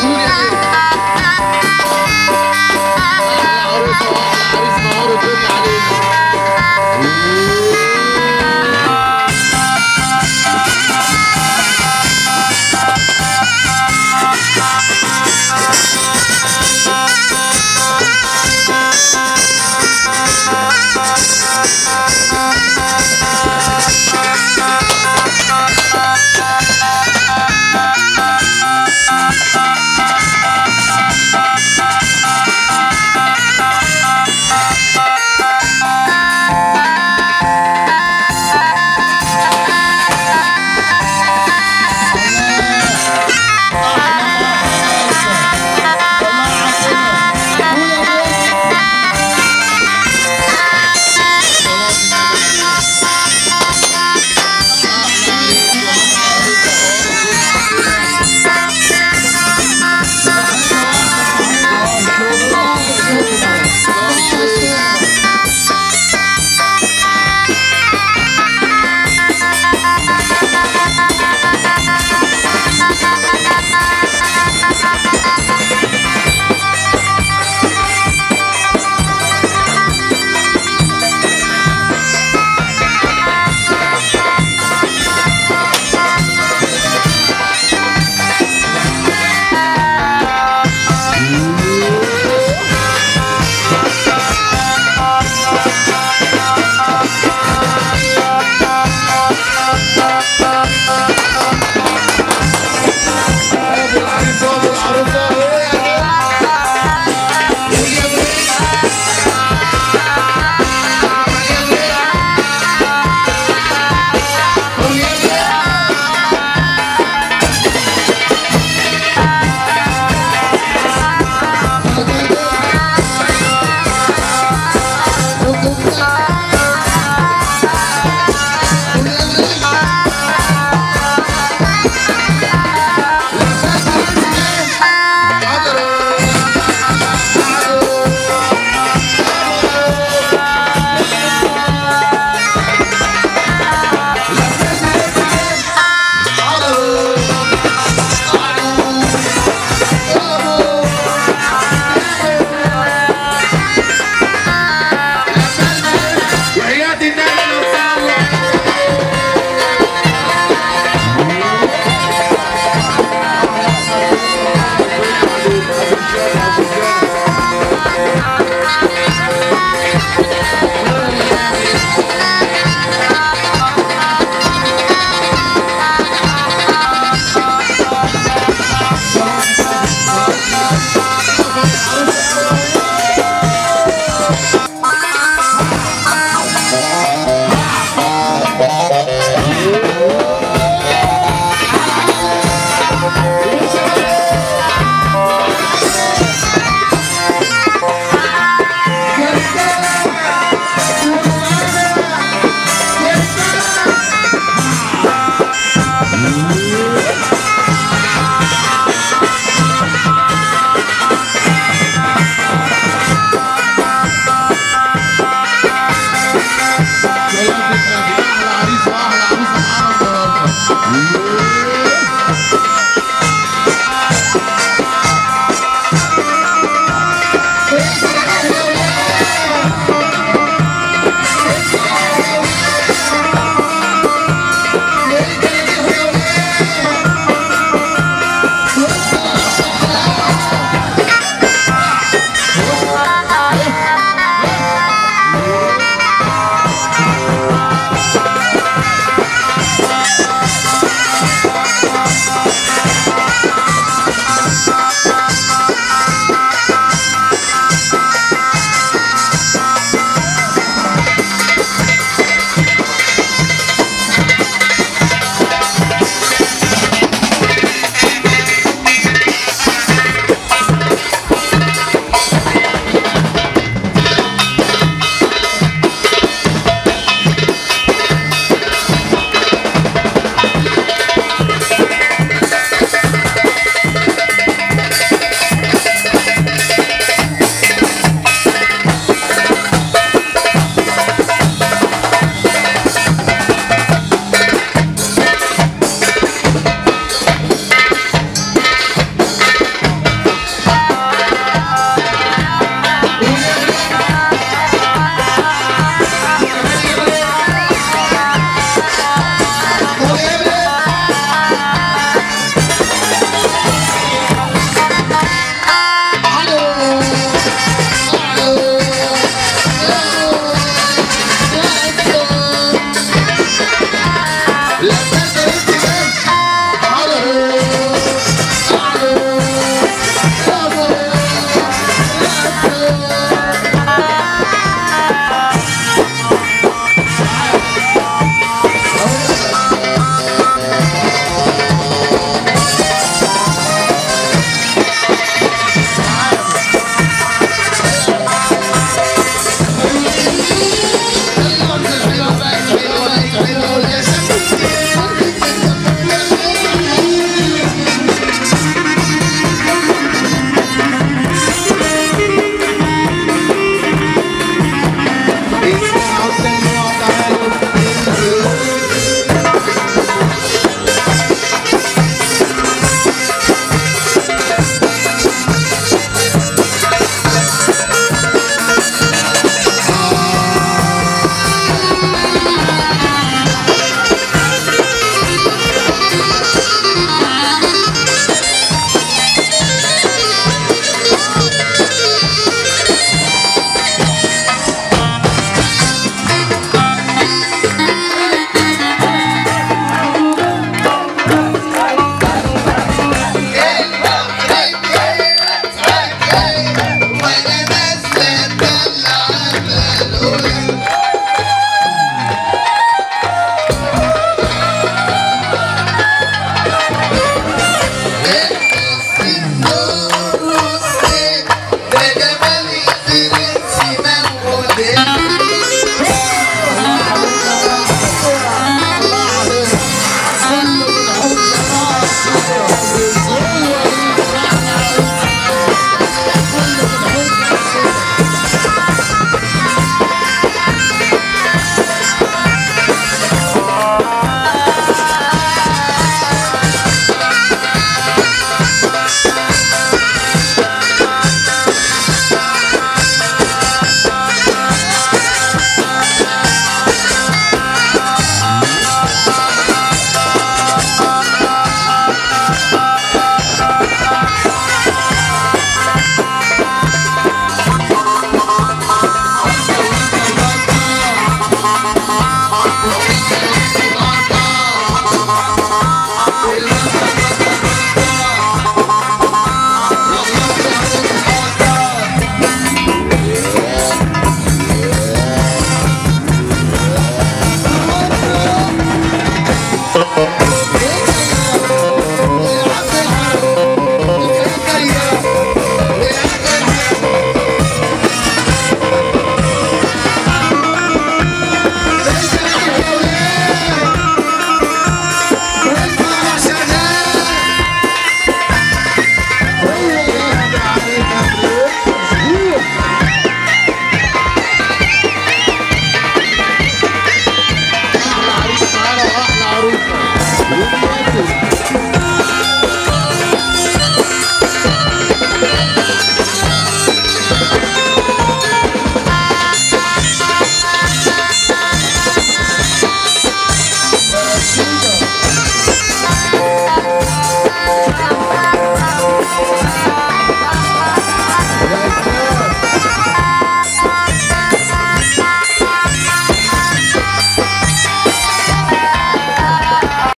无